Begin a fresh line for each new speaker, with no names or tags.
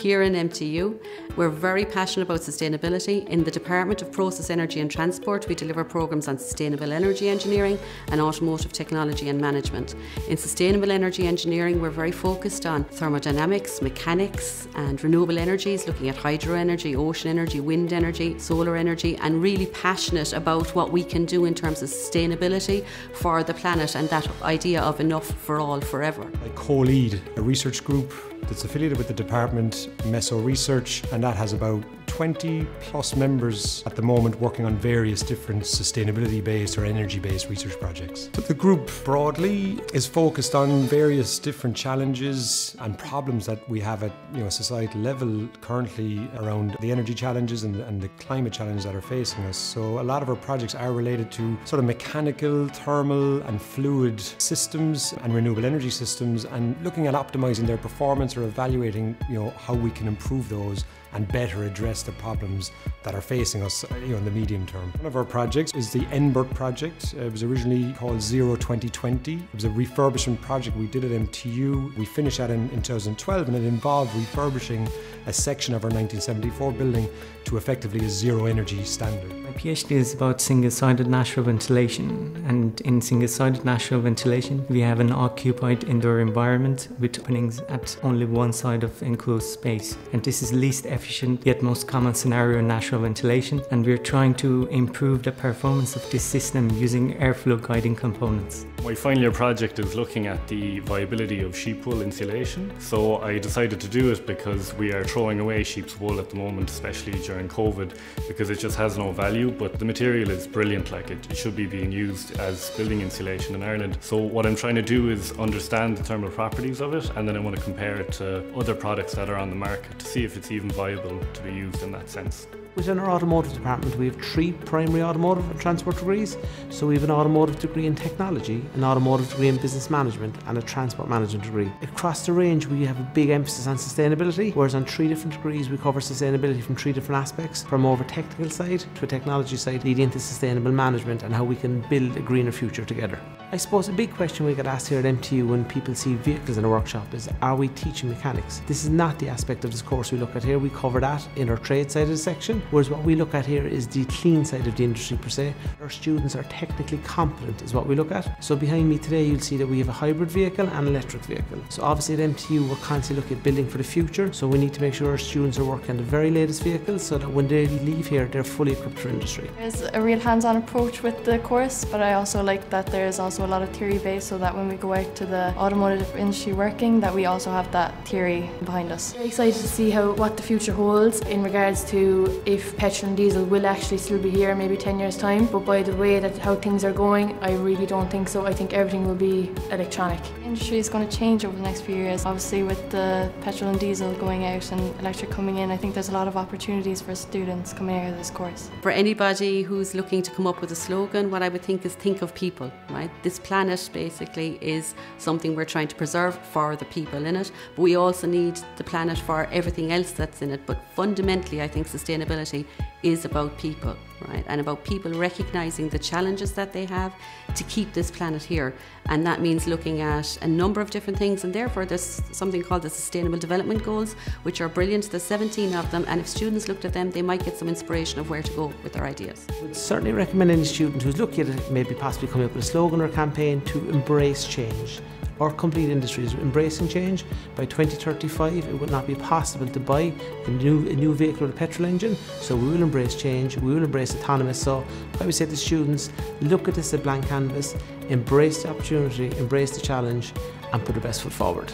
here in MTU, we're very passionate about sustainability. In the Department of Process Energy and Transport, we deliver programs on sustainable energy engineering and automotive technology and management. In sustainable energy engineering, we're very focused on thermodynamics, mechanics, and renewable energies, looking at hydro energy, ocean energy, wind energy, solar energy, and really passionate about what we can do in terms of sustainability for the planet and that idea of enough for all forever.
I co-lead a research group that's affiliated with the department, Meso Research, and that has about 20 plus members at the moment working on various different sustainability based or energy based research projects. So the group broadly is focused on various different challenges and problems that we have at you know, societal level currently around the energy challenges and, and the climate challenges that are facing us. So a lot of our projects are related to sort of mechanical, thermal and fluid systems and renewable energy systems and looking at optimizing their performance or evaluating you know, how we can improve those and better address the problems that are facing us uh, you know, in the medium term. One of our projects is the NBERT project. Uh, it was originally called Zero 2020. It was a refurbishment project we did at MTU. We finished that in, in 2012 and it involved refurbishing a section of our 1974 building to effectively a zero energy standard.
My PhD is about single-sided natural ventilation and in single-sided natural ventilation we have an occupied indoor environment with openings at only one side of enclosed space and this is least efficient yet most common scenario in natural ventilation and we're trying to improve the performance of this system using airflow guiding components.
My final year project is looking at the viability of sheep wool insulation. So I decided to do it because we are throwing away sheep's wool at the moment, especially during COVID, because it just has no value. But the material is brilliant, like it, it should be being used as building insulation in Ireland. So what I'm trying to do is understand the thermal properties of it, and then I want to compare it to other products that are on the market to see if it's even viable to be used in that sense.
Within our automotive department, we have three primary automotive and transport degrees. So we have an automotive degree in technology, an automotive degree in business management, and a transport management degree. Across the range, we have a big emphasis on sustainability, whereas on three different degrees, we cover sustainability from three different aspects, from more of a technical side to a technology side, leading into sustainable management and how we can build a greener future together. I suppose a big question we get asked here at MTU when people see vehicles in a workshop is, are we teaching mechanics? This is not the aspect of this course we look at here. We cover that in our trade side of the section, whereas what we look at here is the clean side of the industry per se. Our students are technically competent is what we look at. So behind me today you'll see that we have a hybrid vehicle and an electric vehicle. So obviously at MTU we're constantly looking at building for the future. So we need to make sure our students are working on the very latest vehicles so that when they leave here they're fully equipped for industry.
There's a real hands-on approach with the course but I also like that there's also a lot of theory based so that when we go out to the automotive industry working that we also have that theory behind us.
Very excited to see how what the future holds in regards to if petrol and diesel will actually still be here maybe 10 years time but by the way that how things are going I really don't think so. I think everything will be electronic.
The industry is going to change over the next few years. Obviously with the petrol and diesel going out and electric coming in I think there's a lot of opportunities for students coming out of this course.
For anybody who's looking to come up with a slogan what I would think is think of people right this planet basically is something we're trying to preserve for the people in it but we also need the planet for everything else that's in it but fundamentally I think sustainability is about people, right? And about people recognizing the challenges that they have to keep this planet here. And that means looking at a number of different things. And therefore, there's something called the Sustainable Development Goals, which are brilliant. There's 17 of them. And if students looked at them, they might get some inspiration of where to go with their ideas.
I would certainly recommend any student who's looking at it, maybe possibly coming up with a slogan or a campaign to embrace change. Our complete industry is embracing change. By 2035, it would not be possible to buy a new, a new vehicle with a petrol engine. So we will embrace change, we will embrace autonomous. So I would say to students, look at this as a blank canvas, embrace the opportunity, embrace the challenge, and put the best foot forward.